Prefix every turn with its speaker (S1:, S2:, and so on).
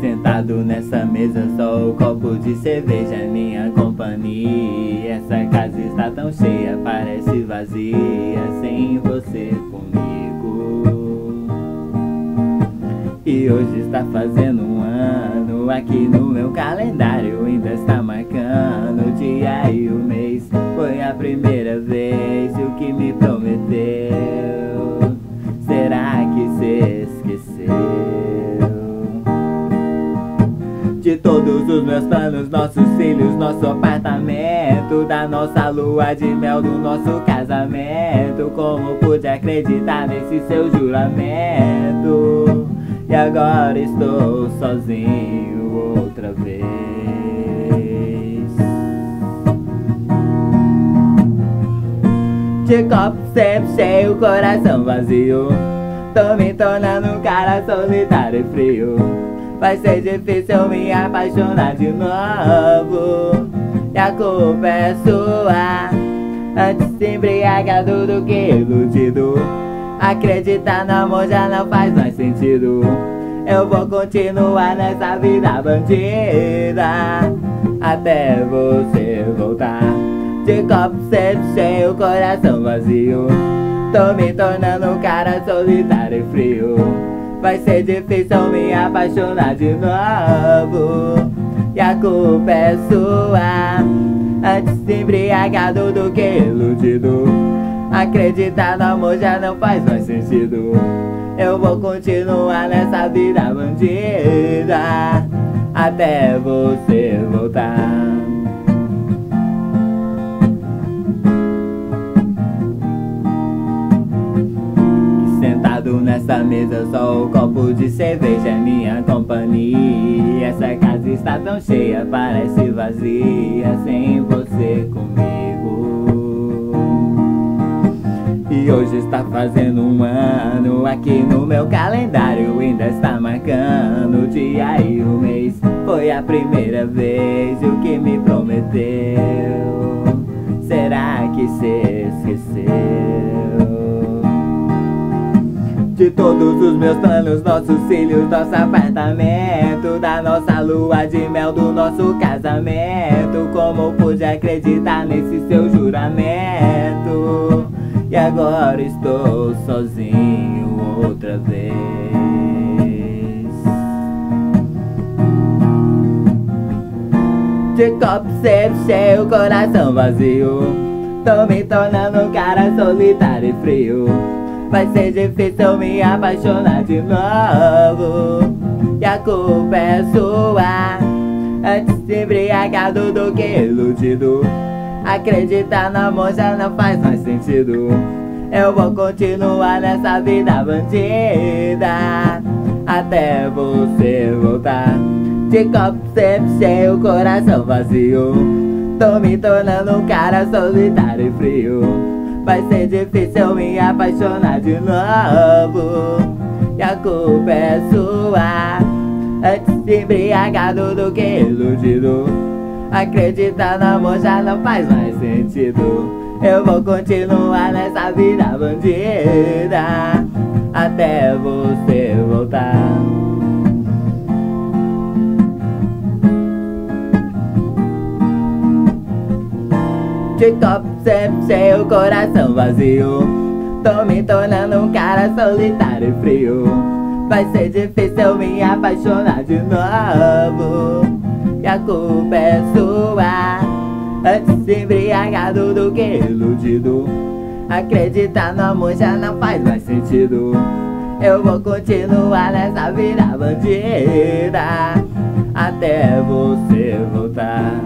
S1: Sentado nessa mesa, só o copo de cerveja, minha companhia. Essa casa está tão cheia, parece vazia, sem você comigo. E hoje está fazendo um ano, aqui no meu calendário ainda está marcando o dia e o mês. Foi a primeira vez o que me prometeu. De todos os meus planos, nossos filhos, nosso apartamento Da nossa lua de mel, do nosso casamento. Como pude acreditar nesse seu juramento? E agora estou sozinho outra vez. De copo sempre cheio, coração vazio. Tô me tornando um cara solitário e frio Vai ser difícil me apaixonar de novo. E a culpa é sua. Antes embriagado do que iludido. Acreditar no amor já não faz mais sentido. Eu vou continuar nessa vida bandida. Até você voltar. De copo sempre cheio, coração vazio. Tô me tornando um cara solitário e frio Vai ser difícil me apaixonar de novo. E a culpa é sua. Antes embriagado do que iludido. Acreditar no amor já não faz mais sentido. Eu vou continuar nessa vida bandida. Até você voltar nessa mesa só o copo de cerveja é minha companhia. Essa casa está tão cheia, parece vazia Sem você comigo. E hoje está fazendo um ano Aqui no meu calendário ainda está marcando O dia e o mês. Foi a primeira vez o que me prometeu? Será que se esqueceu? De todos os meus planos, nossos filhos, nosso apartamento Da nossa lua de mel, do nosso casamento. Como pude acreditar nesse seu juramento? E agora estou sozinho outra vez. De copo sempre cheio, coração vazio Tô me tornando um cara solitário e frio Vai ser difícil me apaixonar de novo. E a culpa é sua. Antes embriagado do que iludido. Acreditar no amor já não faz mais sentido. Eu vou continuar nessa vida bandida. Até você voltar. De copo sempre cheio, coração vazio. Tô me tornando um cara solitário e frio Vai ser difícil me apaixonar de novo. E a culpa é sua. Antes embriagado do que iludido. Acreditar no amor já não faz mais sentido. Eu vou continuar nessa vida bandida. Até você voltar De copo sempre cheio, coração vazio. Tô me tornando um cara solitário e frio. Vai ser difícil me apaixonar de novo. E a culpa é sua. Antes embriagado do que iludido. Acreditar no amor já não faz mais sentido. Eu vou continuar nessa vida bandida. Até você voltar